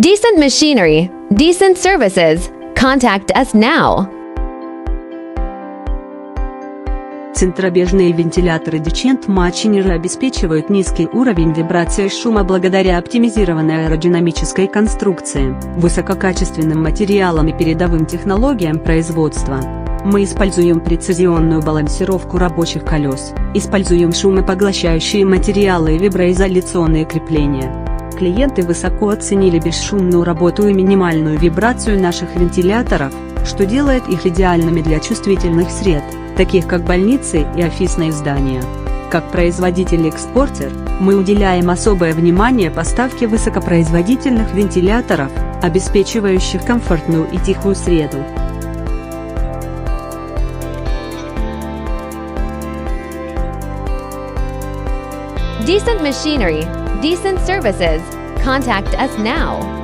Decent machinery, decent services. Contact us now. Центробежные вентиляторы Decent Machiner обеспечивают низкий уровень вибрации и шума благодаря оптимизированной аэродинамической конструкции, высококачественным материалам и передовым технологиям производства. Мы используем прецизионную балансировку рабочих колес, используем шумопоглощающие материалы и виброизоляционные крепления. Клиенты высоко оценили бесшумную работу и минимальную вибрацию наших вентиляторов, что делает их идеальными для чувствительных сред, таких как больницы и офисные здания. Как производитель-экспортер, мы уделяем особое внимание поставке высокопроизводительных вентиляторов, обеспечивающих комфортную и тихую среду. Decent machinery, decent services. Contact us now.